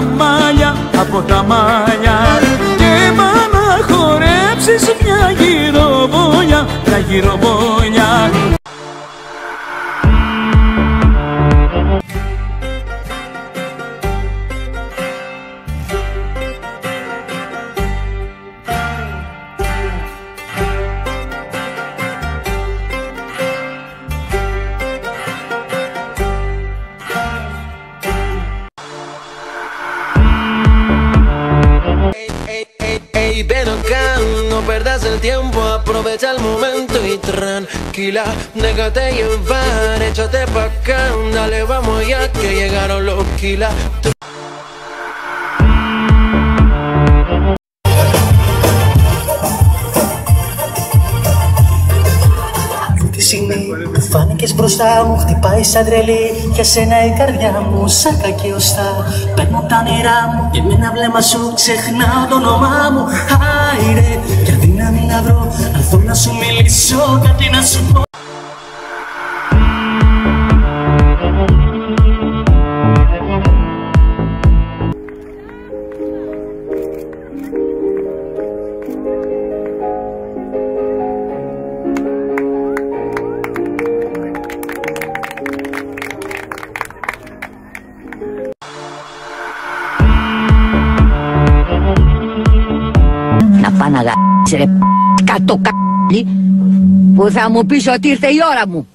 τα μάλια, από τα μάλια. Και μα να χορέψεις μια γυροβόλια, μια γυροβόλια. Ven acá, no perdas el tiempo, aprovecha el momento y tranquila, déjate llevar, échate pa' acá, dale vamos ya que llegaron los kilas. Μπροστά μου Χτυπάει σαν τρελή. Για σένα η καρδιά μου σαν κακιωστά Παίρνω τα νερά μου Και με ένα βλέμμα σου ξεχνάω το όνομά μου. Άιρε Για δύναμη να βρω Να δω να σου μιλήσω Κάτι να σου πω Να πάω να γα***σεις ρε κάτω κα***λι που θα μου πεις ότι ήρθε η ώρα μου.